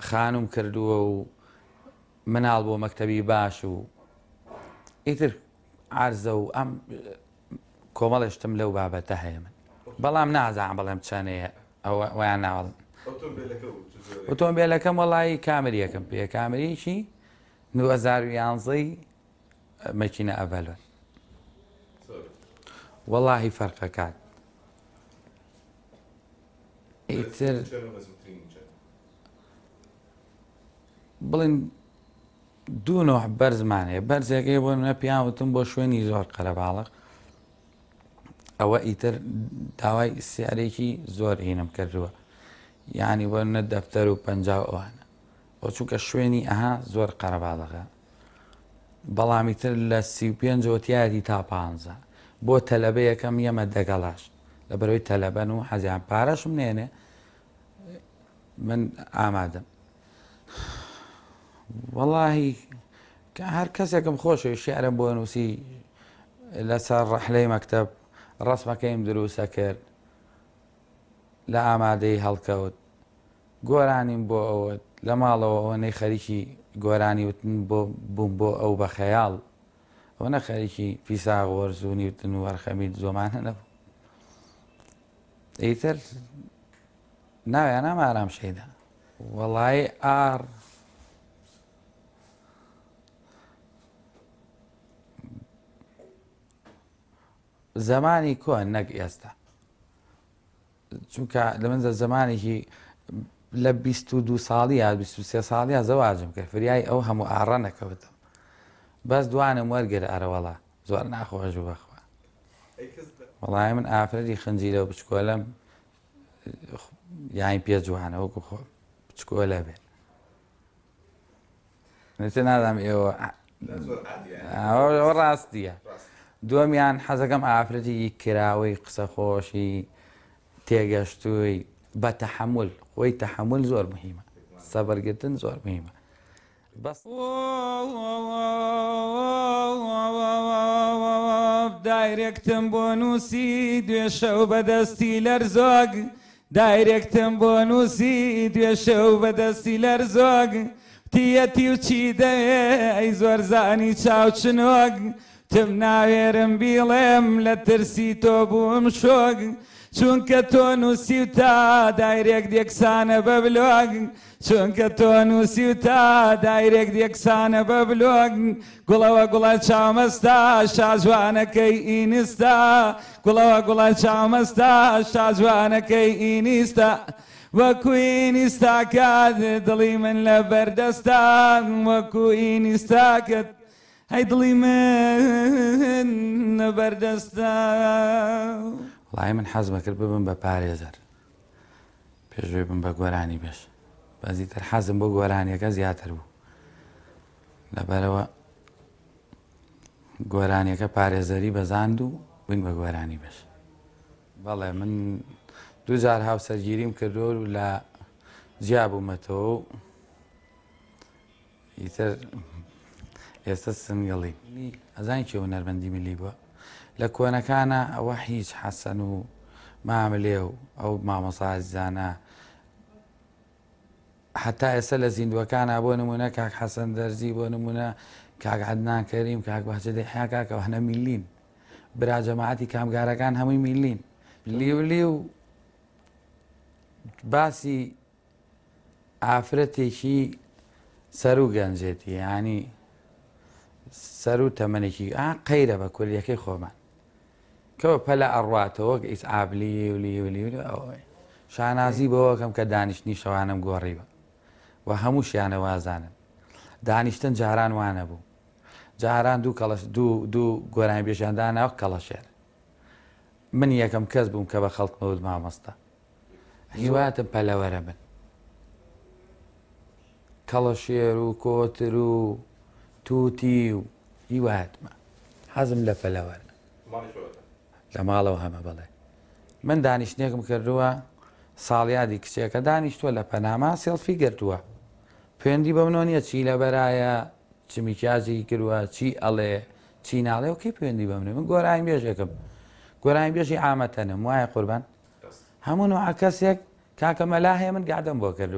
خانم کردووە و مناڵ بۆ مەکتەبی باش و ئیتر ئارزە و ئەم کۆمەڵێشتم لەو بابەتە هەیە من بەڵام نازان بەڵێم چەنەیە ئەویان ناوەڵن ئۆتۆمبیلەکەم وڵی کامریەکەم پێ کامریشی 2011ی مەچینە ئەڤەلن وەڵی فەرقەکات ئیتر بڵین دوو نۆح بەرزمانەیە بەرزێکەکەی بۆ منە پیاوتم بۆ شوێنی زۆر قەرەباڵق ئەوە ئیتر داوای سیارێکی زۆر هینم کردووە یعنی وەرنە دەفتەر و پ ئەوانە بۆ چووکە شوێنی ئەها زۆر قەرەباڵەکە بەڵامی تر لە سی پێنجۆتیادی تا پ بۆ تەلەبە یەکەم یەمە دەگەڵاش لە بەرەوەی تەلەبەن و حەزیان پارەشم نێنێ من ئامادەم. وەڵی هەر کەسێکم خۆشە شعرە بۆ نووسی لەسەر ڕەحلەی مەکتب ڕسمەکەیم دروستە کرد لە ئامادەی هەڵکەوت گۆرانیم بۆ ئەوت لە ماڵەوە ئەو نەی خەریکی گۆرانی وتن بۆ بووم بۆ ئەو بە خەیاڵ ئەو نە خەریکی پیسا وەرزوونی وتن وەرخەمید زۆمانە نەبوو ئیتر ناویان نام ئارام شەیدا وەڵی ئار زمانی کۆن نەک ئێستا چونکە لە منزە زمانێکی لە دو ساڵی یا سێ ساڵی یا زەواجم کرد فریای ئەو هەموو ئاڕە نەکەوتم بەس دوانم وەرگێر ئەرەوەڵا زۆر ناخۆش بەخوا وڵای من ئافرەری خەنجی لە بچکۆلم یاین پێ جوانە وەکو خۆ بچکۆ لە بێت نچە نادام ئێوە ئەوە ڕاستیە دووەمیان حەزەکەم ئافرەتی کراوەی قسەخۆشی تێگەشتوی بە تەحمل خۆی تەحمل زۆر مهمە سەبەرگتن زۆر مهمە بەس دایرێکتم بۆ نووسی دوێشە و بەدەستی لەر زۆگ دایرێکتم بۆ نووسی دوێشە و بەدەستی لەر زۆگ تیەتی و چی دەوێ ئەی زۆر زانی چاوچنۆگ تم ناوێرم بیڵێم لە ترسی تۆ بووم شۆگ چونکە تۆ نووسی و تا دایرێک دیەکسانە بە بلۆگ چونکە تۆ نووسی و تا دایرێک دیەکسانە بە بلۆگ گوڵەوە گوڵە چامەستا شازوانەکەی ئینستا گوڵەوە گوڵە چامەستا شازوانەکەی ئینیستا. وەکوینیستاکات دڵی من لە بەردەستان وەکوینیستاکت هەی دڵی من بەردەستە وڵی من حەز بەکرد ببم بە پارێزەر پێشوی بم بە گۆرانی بێش بەزیتر حەزم بۆ گۆرانیەکە زیاتر بوو لەبەرەوە گۆرانیەکە پارێزەری بەزاند و بن بە گۆرانی بێش بەڵێ من دوجار هاوسەرگیریم کردۆ و لە جیابوومەتەوە و ئیتر ئێستا سنگڵی ئەزان کێ هونەربەندی ملی بووە لە کۆنەکانە ئەوە هیچ حەسەن و ماملێ و ئەو مامەسازانە حتا ئێستا لە زیندوەکانە بۆ نمونە کاک حەسەن دەرزی بۆ نمونە کاک عدنان کەریم کاک بەچەدە حیاکاکە هەنە میلین براجەماعاتی کامگارەکان هەمووی میلین لیولی و باسی ئافرەتێکی سەر و گەنجێتی ینی سەر و تەمەێکی ئا قەیرە بە کولیەکەی خۆمان کەەوە پەلە ئەڕاتەوە ئیس ئابلی ولی ولی ئەوەی شانازی بەوەکەم کە دانیشتنی شەوانم گۆڕی بە و هەموو شیانە وازانن دانیشتن جاران وانە بوو جاران دوو کەڵش دوو گۆرانی بێژاندان ناو کەڵەشێر من یەکەم کەس بووم کە بە خەڵک مەود مامەستا هیواتم پەلەوەرە بن کەڵەشێر و کۆتر و توتی و هیواتمە حەزم لە پەلەوەر لە ماڵەوە هەمە بڵێ من دانیشتێکم کردووە ساڵیادی کچێکە دانیشتووە لە پەناما سێڵفی گرتووە پێندی بەم نییە چی لە بەرایە چمیکیازی کردووە چی ئەڵێ چی ناڵێ و کی پێندی بمنێ من گۆرانی بێژێکم گۆرانی بێژی ئامەتەنم وایە قوربان هەموو عکەسێک کاکە مەلاهەیە من گادەم بۆ کردو